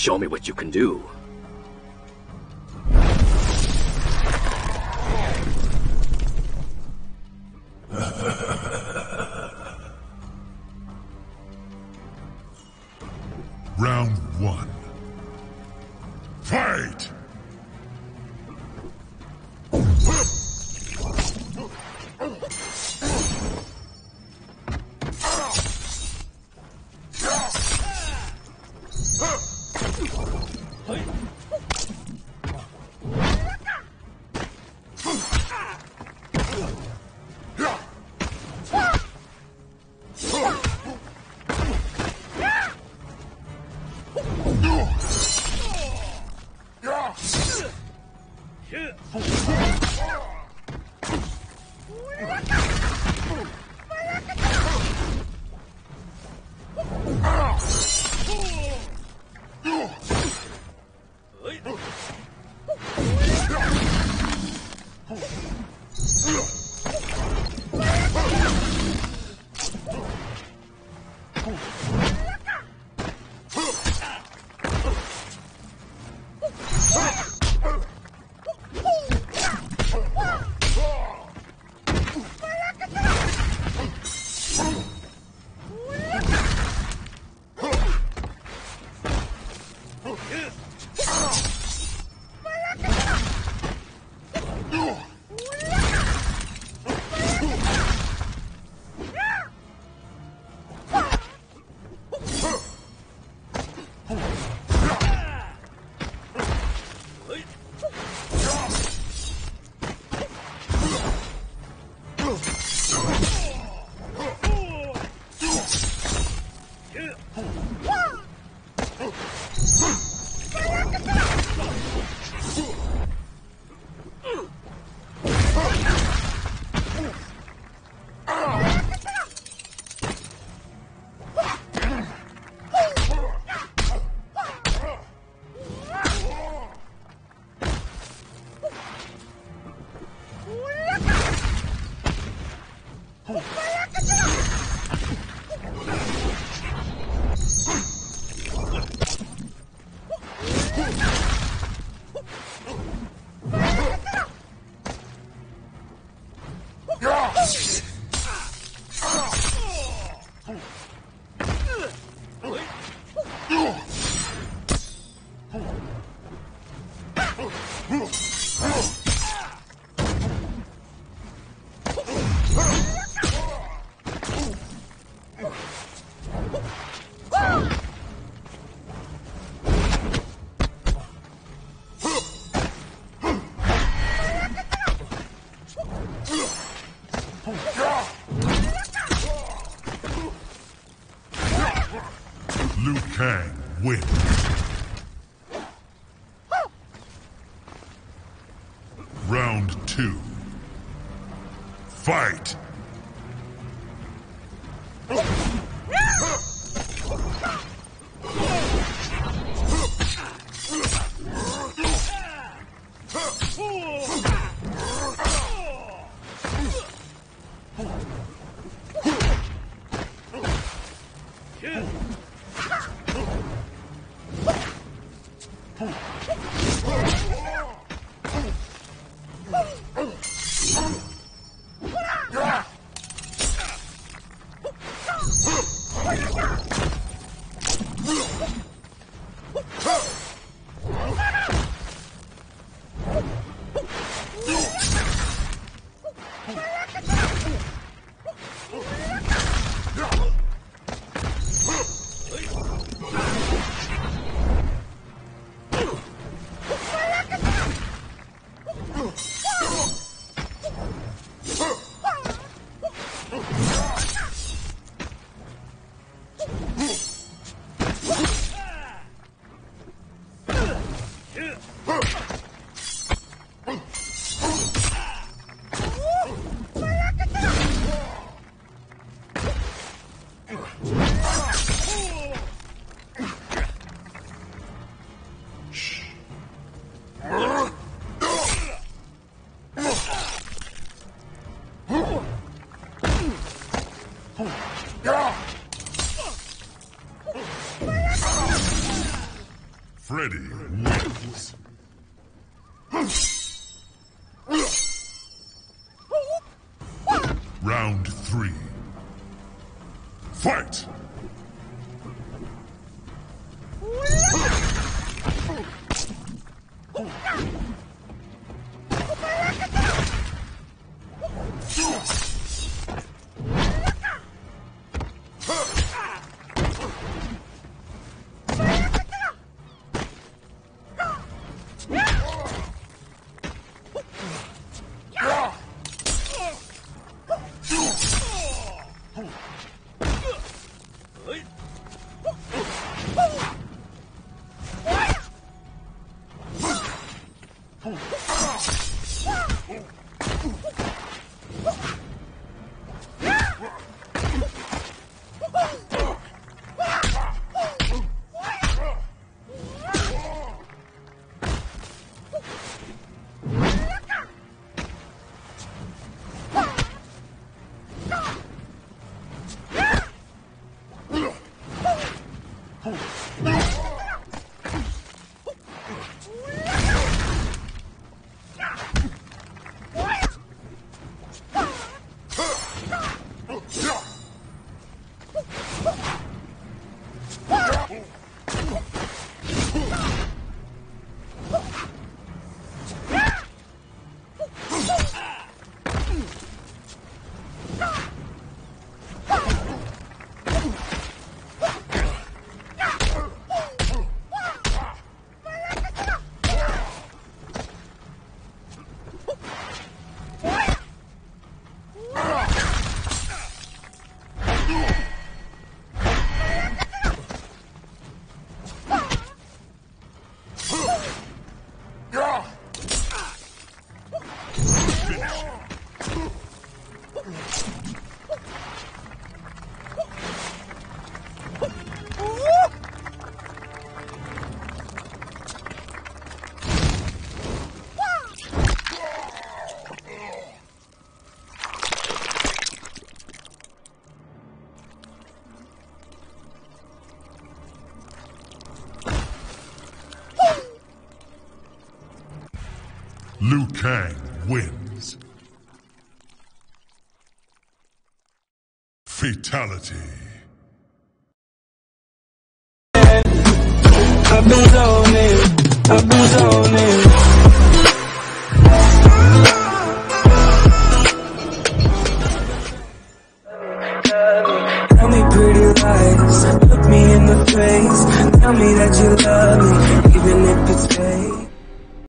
Show me what you can do. わかった!不管了哥 Liu Kang wins. Round two. Fight! Yeah. What? Freddy wins. Fool. Liu Kang wins. Fatality. I've been zoning, I've been zoning.